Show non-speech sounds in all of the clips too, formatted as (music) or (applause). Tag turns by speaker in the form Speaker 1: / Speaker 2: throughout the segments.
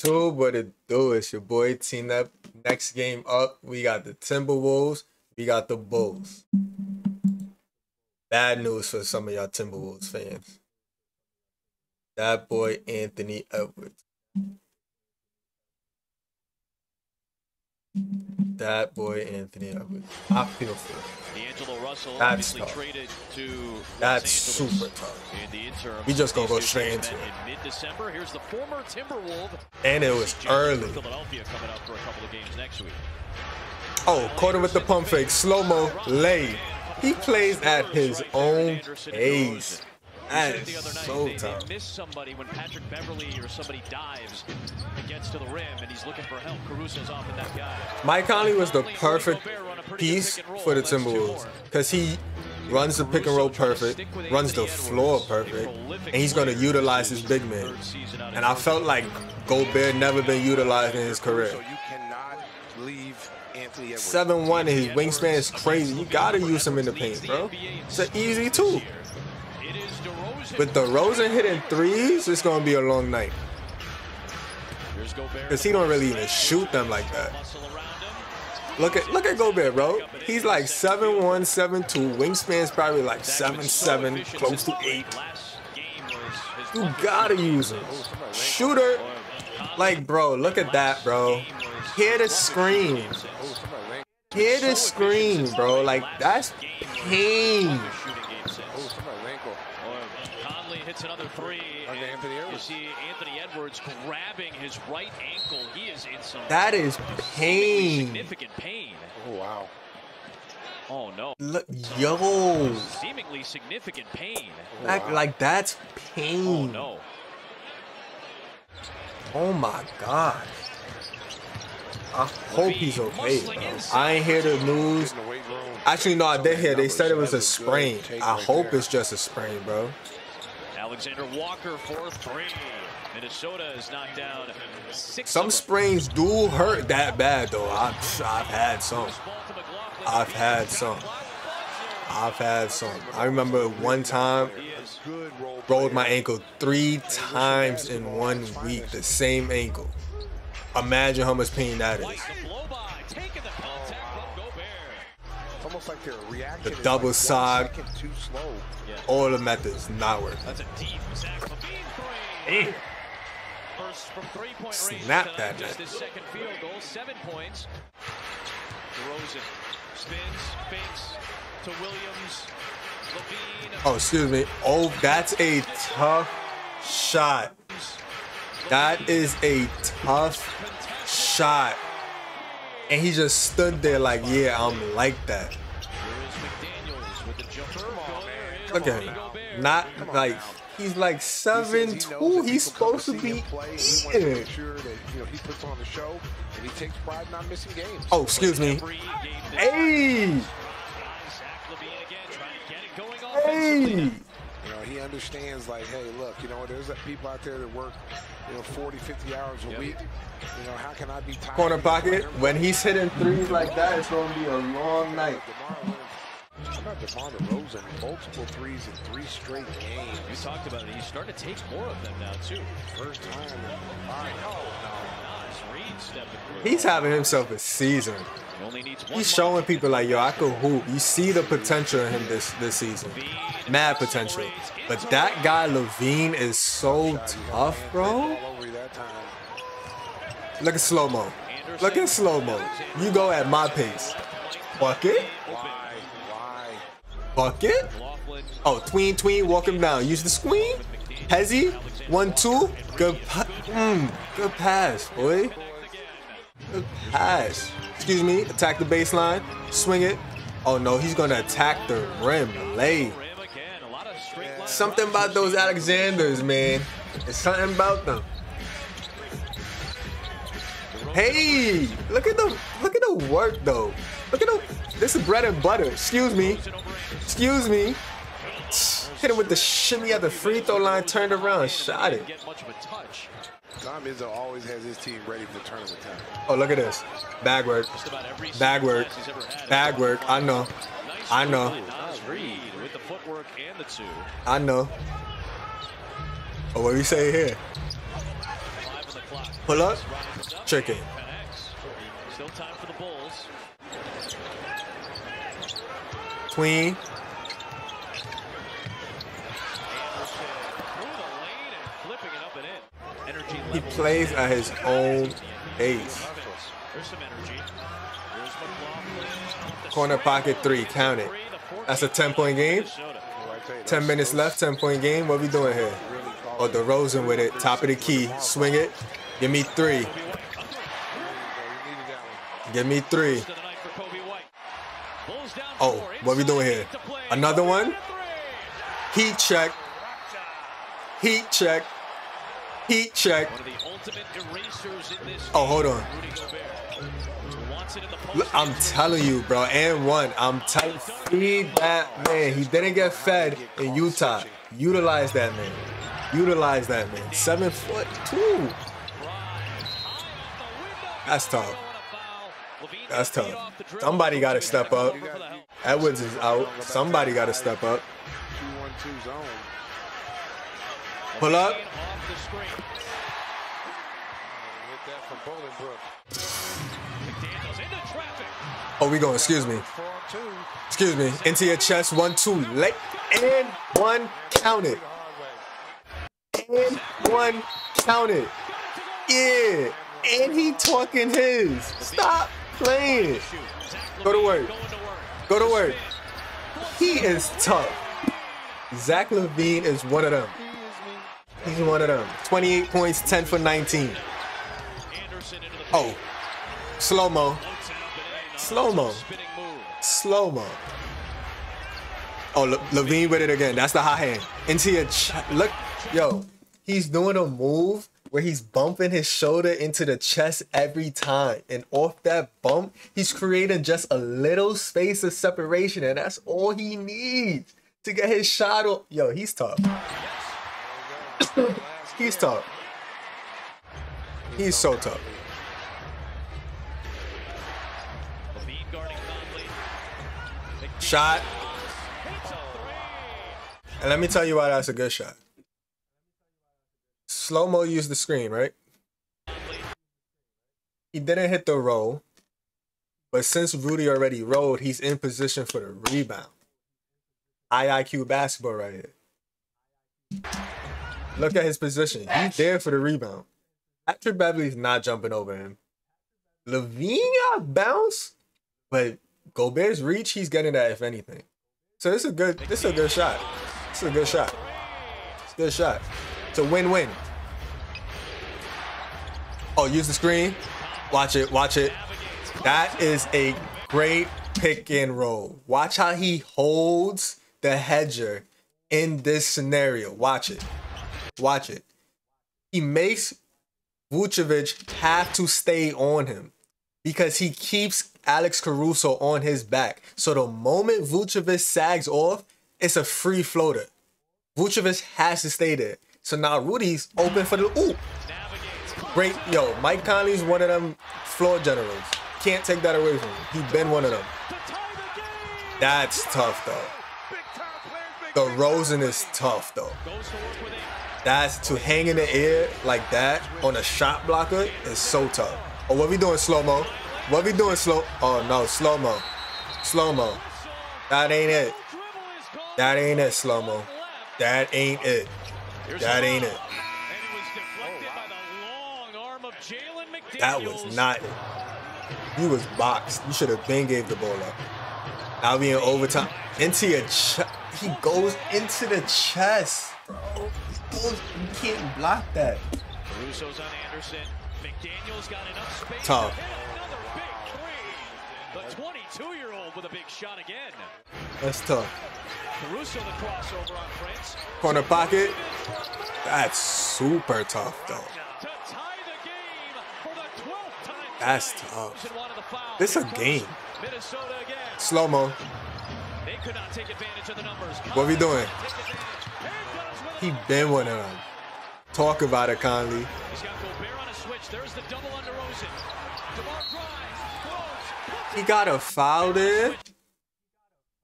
Speaker 1: YouTube, what it do? It's your boy T Nep. Next game up, we got the Timberwolves, we got the Bulls. Bad news for some of y'all Timberwolves fans. That boy Anthony Edwards. That boy Anthony Edwards. I feel for him.
Speaker 2: D'Angelo Russell
Speaker 1: That's
Speaker 2: obviously
Speaker 1: tough.
Speaker 2: traded to
Speaker 1: That's
Speaker 2: Angeles
Speaker 1: super tough.
Speaker 2: in the interim.
Speaker 1: We just gonna go straight into
Speaker 2: met In mid-December, here's the former Timberwolf.
Speaker 1: And it was early.
Speaker 2: Philadelphia coming up for a couple of games next week.
Speaker 1: Oh, caught him with the pump fake. Slow mo, lay. He plays at his own pace. That
Speaker 2: Said the other night
Speaker 1: so
Speaker 2: they,
Speaker 1: tough.
Speaker 2: they miss somebody when Patrick Beverley or somebody dives and gets to the rim and he's looking for help. Caruso's off in that guy.
Speaker 1: Mike Conley was the perfect piece for the Timberwolves because he runs the pick and roll perfect, runs the floor perfect, and he's going to utilize his big man. And I felt like Gobert never been utilized in his career.
Speaker 3: So you cannot leave Anthony Edwards.
Speaker 1: 7 1 and his wingspan is crazy. You got to use him in the paint, bro. It's an easy two.
Speaker 2: It is DeRozan
Speaker 1: hitting threes, it's going to be a long night because he don't really even shoot them like that.
Speaker 2: Muscle around him.
Speaker 1: Look at look at Gobert, bro. He's like 7'1", 7'2". Wingspan's probably like 7'7", close to 8.
Speaker 2: Last game was his
Speaker 1: You gotta use him. Shooter. Like, bro, look at that, bro. Hear the scream.
Speaker 3: Oh,
Speaker 1: Hear the scream, bro. Like, that's pain.
Speaker 2: shooting game six.
Speaker 3: oh, somebody ankle.
Speaker 2: Conley hits another three.
Speaker 3: Under
Speaker 2: and
Speaker 3: Anthony
Speaker 2: You
Speaker 3: Edwards.
Speaker 2: see Anthony Edwards grabbing his right ankle. He is in some
Speaker 1: That is pain.
Speaker 2: significant pain.
Speaker 3: Oh, wow.
Speaker 2: Oh no.
Speaker 1: Look, yo.
Speaker 2: Seemingly significant pain.
Speaker 1: Oh, like, like that's
Speaker 2: Oh
Speaker 1: pain.
Speaker 2: no.
Speaker 1: Oh my god. I hope he's okay, bro. I ain't hear the news.
Speaker 3: In the weight room.
Speaker 1: Actually, no, I did hear. They said it was a
Speaker 3: That is good
Speaker 1: sprain. I hope it's just a sprain, bro.
Speaker 2: Alexander Walker for three. Minnesota is knocked down six.
Speaker 1: Some sprains do hurt that bad, though. I've, I've had some.
Speaker 2: Ball to McLaughlin.
Speaker 1: I've had some. I've had some. I remember one time
Speaker 2: He is.
Speaker 3: Good role
Speaker 1: rolled my ankle three times in one week, the same ankle. Imagine how much pain that is.
Speaker 2: the blow by, taking the contact from Gobert.
Speaker 3: It's almost like their reaction
Speaker 1: The double
Speaker 3: like one
Speaker 1: side.
Speaker 3: second too slow.
Speaker 1: All the methods not working.
Speaker 2: That's a deep Zach LaVine three. First from three-point range
Speaker 1: Snap
Speaker 2: tonight,
Speaker 1: that
Speaker 2: just
Speaker 1: man.
Speaker 2: his second field goal, seven points. DeRozan spins, fakes to Williams. LaVine.
Speaker 1: Oh, excuse me. Oh, that's a tough shot. That is a tough shot. And he just stood there like, yeah, I'm like that.
Speaker 2: Here is McDaniels with the jumper. There is
Speaker 1: Look at him. Not like he's like
Speaker 3: He
Speaker 1: seven
Speaker 3: says he
Speaker 1: two. He's supposed to
Speaker 3: see
Speaker 1: be
Speaker 3: play, and He wants to
Speaker 1: eating.
Speaker 3: sure that you know he puts on the show, and he takes pride in not missing games.
Speaker 1: Oh, excuse me.
Speaker 2: Every game
Speaker 1: Hey,
Speaker 2: Zach LaVine again trying to get it going
Speaker 1: hey.
Speaker 3: You know, he understands like, hey, look, you know, there's people out there that work, you know, 40, 50 hours a
Speaker 2: Yep.
Speaker 3: week. You know, how can I be tired?
Speaker 1: Corner pocket. When he's hitting threes like that, it's gonna be a long night.
Speaker 3: DeMar, how about DeMar DeRozan? Multiple threes in three straight games.
Speaker 2: You talked about it. He's starting to take more of them now too.
Speaker 3: First time. All right, no,
Speaker 2: Reid stepping through.
Speaker 1: He's having himself a season.
Speaker 2: He only needs one
Speaker 1: He's showing people like, yo, I could hoop. You see the potential in him this this season. Mad potential. But that guy LaVine is so tough, bro.
Speaker 3: All over you that time.
Speaker 1: Look at slow mo. Look at slow mo. You go at my pace. Bucket,
Speaker 3: Why?
Speaker 1: Bucket. Oh, tween, tween, walk him down. Use the screen. Hezzy, one, two. Good, mm, good pass, boy. Good pass. Excuse me. Attack the baseline. Swing it. Oh no, he's gonna attack the rim. Lay. Something about those Alexanders, man. There's something about them. Hey, look at the look at the work though. Look at the this is bread and butter. Excuse me. Excuse me. Hit him with the shimmy at the free throw line, turned around, shot it.
Speaker 2: Get much of a touch.
Speaker 3: Tom Izzo always has his team ready for tournament time.
Speaker 1: Oh, look at this. Bag work.
Speaker 2: Just about every
Speaker 1: Bag work.
Speaker 2: pass he's ever had.
Speaker 1: Bag work. I know. I know.
Speaker 2: move by Naz Reid with the footwork and the two.
Speaker 1: I know. Oh, what do you say here? Pull up. Chicken.
Speaker 2: Still time for the Bulls.
Speaker 1: Queen.
Speaker 2: Through the lane and flipping it up and in.
Speaker 1: He plays at his own pace.
Speaker 2: There's some energy. Here's McLaughlin.
Speaker 1: Corner pocket three. Count it. That's a 10 point game. 10 minutes left, 10 point game. What we doing here? Oh, DeRozan with it. Top of the key. Swing it. Give me three.
Speaker 3: You needed that one.
Speaker 1: Give me three.
Speaker 2: To the night for Coby White. Bulls down
Speaker 1: Oh, what we doing here?
Speaker 2: Inside to play.
Speaker 1: Another one? Heat check. Heat check. Heat check.
Speaker 2: One of the ultimate erasers in this
Speaker 1: Oh, hold on.
Speaker 2: Rudy Gobert. Wants it in the
Speaker 1: Look, I'm telling you, bro. And one. I'm telling feed that man. He didn't get fed in Utah. Utilize that man. Utilize that man. Seven foot two. That's tough. That's tough. Somebody got to step up. Edwards is out. Somebody got to step up.
Speaker 3: 2-1-2 zone.
Speaker 1: Pull up. Oh, we going. Excuse me. Excuse me. Into your chest. One, two. Let and one. Count it. And one. Count it. Yeah. And he talking his. Stop playing. Go to work.
Speaker 2: Going to work.
Speaker 1: Go to work. He is tough. Zach LaVine is one of them. He's one of them. 28 points, 10 for 19.
Speaker 2: Anderson into the
Speaker 1: Oh, slow mo.
Speaker 2: floats it up and in.
Speaker 1: Slow mo. Slow mo. Oh, Le- LaVine with it again. That's the hot hand. Into your ch- look, yo. He's doing a move where he's bumping his shoulder into the chest every time, and off that bump, he's creating just a little space of separation, and that's all he needs to get his shot. Off. Yo, he's tough. (coughs) he's tough. He's so tough. Shot. And let me tell you why that's a good shot. Slow mo used the screen, right? He didn't hit the roll, but since Rudy already rolled, he's in position for the rebound. IIQ basketball right here. Look at his position. He's there for the rebound. Patrick Beverley's not jumping over him. Got bounce, but Gobert's reach, he's getting that if anything. So it's a good, this is a good shot. This is a good shot. It's a good shot. It's a win-win. Oh, use the screen. Watch it, watch it. That is a great pick and roll. Watch how he holds the hedger in this scenario. Watch it. Watch it. He makes Vucevic have to stay on him because he keeps Alex Caruso on his back. So the moment Vucevic sags off, it's a free floater. Vucevic has to stay there. So now Rudy's open for the ooh. Great, yo, Mike Conley's one of them floor generals. Can't take that away from him. He's been one of them. That's tough though. DeRozan is tough though. That's to hang in the air like that on a shot blocker is so tough. Oh, what we doing slow mo? What we doing slow? Oh no, slow mo, slow mo. That ain't it. That ain't it, slow mo. That ain't it. That ain't it. That was not it. You was boxed. You should have been gave the ball up. Now we in overtime. Into your chest. He goes into the chest, bro. Goes. You can't block that.
Speaker 2: Russo's on Anderson. McDaniels got enough space.
Speaker 1: Tough.
Speaker 2: Hit another big three. The 22-year-old with a big shot again.
Speaker 1: That's tough.
Speaker 2: Caruso the crossover on Prince.
Speaker 1: Corner pocket. That's super tough though.
Speaker 2: To tie the game for the 12th time.
Speaker 1: That's tough.
Speaker 2: Rosen wanted the foul.
Speaker 1: This a game. Slow mo.
Speaker 2: They could not take advantage of the numbers.
Speaker 1: What we doing?
Speaker 2: Take advantage. And does with
Speaker 1: He
Speaker 2: it.
Speaker 1: been one of them. Talk about it, Conley.
Speaker 2: He's got Gobert on a switch. There's the double under Rosen. DeMar Grimes throws.
Speaker 1: He got a foul there.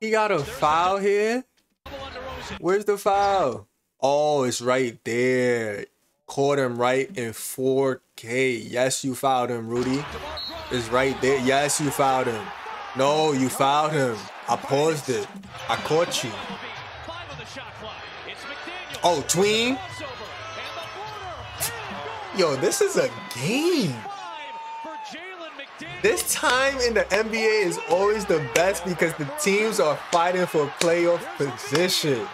Speaker 1: He got a foul here.
Speaker 2: Double under Rosen.
Speaker 1: Where's the foul? Oh, it's right there. Caught him right in 4K. Yes, you fouled him, Rudy. It's right there. Yes, you fouled him. No, you fouled him. I paused it. I caught you. Oh, tween. Yo, this is a game. This time in the NBA is always the best because the teams are fighting for playoff position.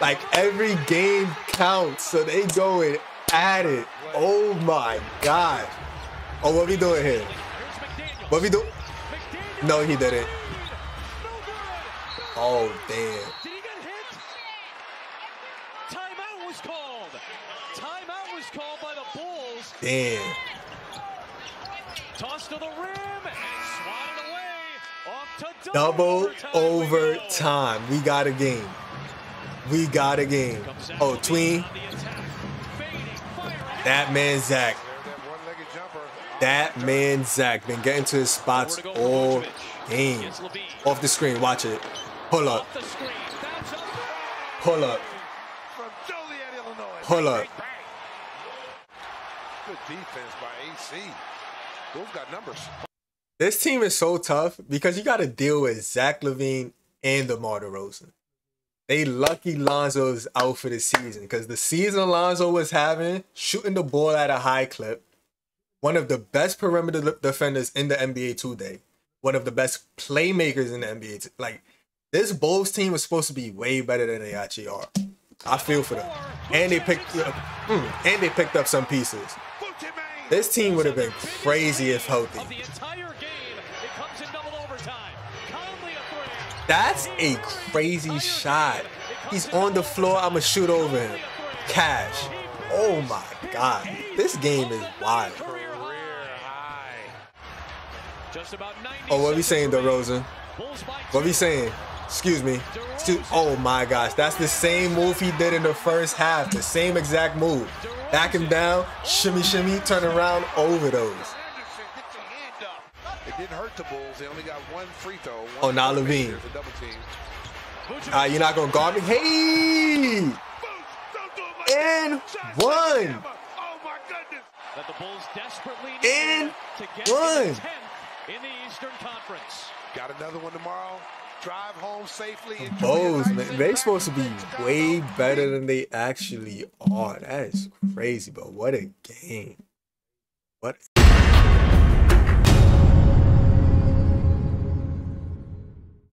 Speaker 1: Like every game counts, so they going at it. Oh my god. Oh, what we doing here? What we do? No, he didn't. Oh damn.
Speaker 2: Did he get hit? Timeout was called. Timeout was called by the Bulls.
Speaker 1: Damn.
Speaker 2: Toss to the rim and swatted away. Off to
Speaker 1: Double
Speaker 2: overtime.
Speaker 1: overtime. We got a game. We got a game. Oh, tween. That man Zach.
Speaker 3: That
Speaker 1: man Zach been getting to his spots all game. Off the screen, watch it. Pull up, pull up, pull up.
Speaker 3: Good defense by AC. Got numbers.
Speaker 1: This team is so tough because you got to deal with Zach LaVine and DeMar DeRozan. They lucky Lonzo's out for the season because the season Lonzo was having, shooting the ball at a high clip, one of the best perimeter defenders in the NBA today, one of the best playmakers in the NBA. t- Like this Bulls team was supposed to be way better than they actually are. I feel for them, and they picked up, mm, and they picked up some pieces. This team would have been crazy if healthy. That's a crazy shot. He's on the floor. I'ma shoot over him. Cash. Oh my god. This game is wild.
Speaker 2: Career
Speaker 3: Career
Speaker 2: high.
Speaker 3: high.
Speaker 2: Just about 90
Speaker 1: Oh, what are
Speaker 2: we
Speaker 1: saying. DeRozan? What
Speaker 2: two.
Speaker 1: we saying? Excuse me. Oh my gosh. That's the same move he did in the first half. The same exact move. Back him down, shimmy, shimmy, turn around, over those.
Speaker 3: Anderson, get your hand up. It the Bulls. They only got one free throw. One
Speaker 1: Oh, now LaVine.
Speaker 3: here for double team.
Speaker 2: Vucevic.
Speaker 1: Ah, you're not gonna guard me? Hey!
Speaker 3: Boots, don't do it like
Speaker 1: And one.
Speaker 3: Oh my goodness.
Speaker 2: that the Bulls desperately
Speaker 1: And
Speaker 2: need to get
Speaker 1: one.
Speaker 2: in the 10th in the Eastern Conference.
Speaker 3: Got another one tomorrow. Drive home safely. Enjoy
Speaker 1: Bulls,
Speaker 3: night,
Speaker 1: man,
Speaker 3: sit
Speaker 1: they
Speaker 3: back,
Speaker 1: supposed to be way better than they actually are. That is crazy, but what a game. What